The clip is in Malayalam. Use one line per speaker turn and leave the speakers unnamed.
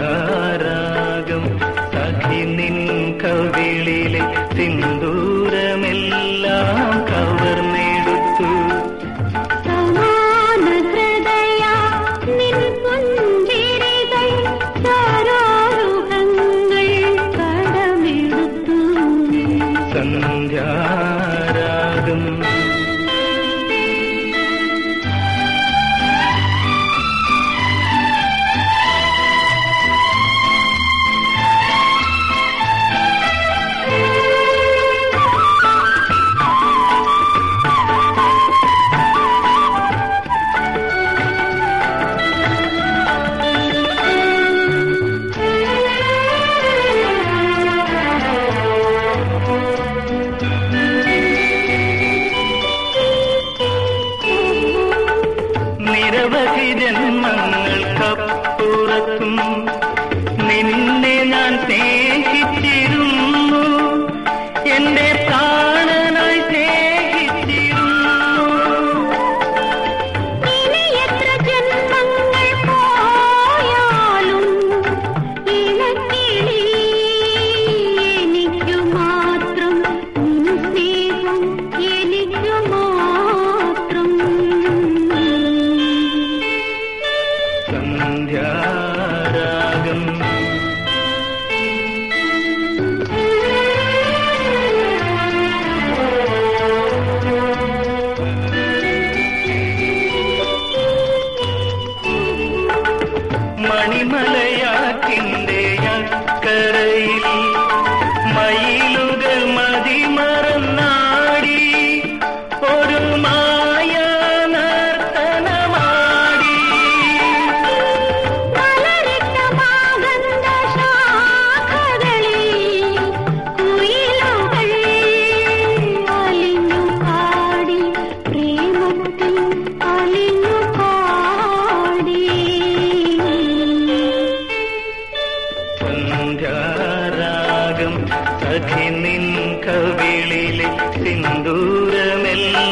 സന്ധ്യാരാഗം സഖി നിൻ കവിളിലെ സിന്ദൂരമെല്ലാം നിരവധി ജന്മങ്ങൾക്കപ്പുറത്തും
Thank you. സഖി നിൻ
കവിളിലെ സിന്ദൂരമെല്ലാം